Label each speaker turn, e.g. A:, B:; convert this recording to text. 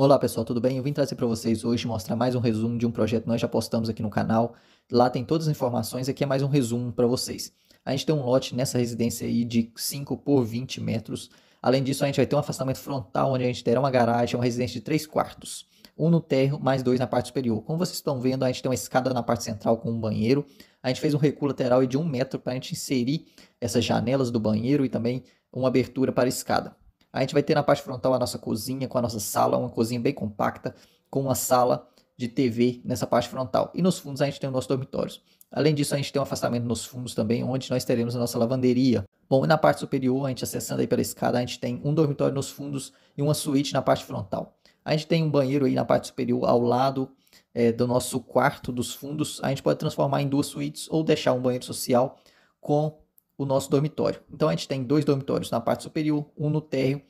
A: Olá pessoal, tudo bem? Eu vim trazer para vocês hoje mostrar mais um resumo de um projeto que nós já postamos aqui no canal. Lá tem todas as informações, aqui é mais um resumo para vocês. A gente tem um lote nessa residência aí de 5 por 20 metros. Além disso, a gente vai ter um afastamento frontal, onde a gente terá uma garagem, uma residência de 3 quartos. Um no térreo, mais dois na parte superior. Como vocês estão vendo, a gente tem uma escada na parte central com um banheiro. A gente fez um recuo lateral de um metro para a gente inserir essas janelas do banheiro e também uma abertura para a escada. A gente vai ter na parte frontal a nossa cozinha com a nossa sala, uma cozinha bem compacta, com uma sala de TV nessa parte frontal. E nos fundos a gente tem o nosso dormitório. Além disso, a gente tem um afastamento nos fundos também, onde nós teremos a nossa lavanderia. Bom, e na parte superior, a gente acessando aí pela escada, a gente tem um dormitório nos fundos e uma suíte na parte frontal. A gente tem um banheiro aí na parte superior ao lado é, do nosso quarto dos fundos. A gente pode transformar em duas suítes ou deixar um banheiro social com o nosso dormitório. Então a gente tem dois dormitórios na parte superior, um no térreo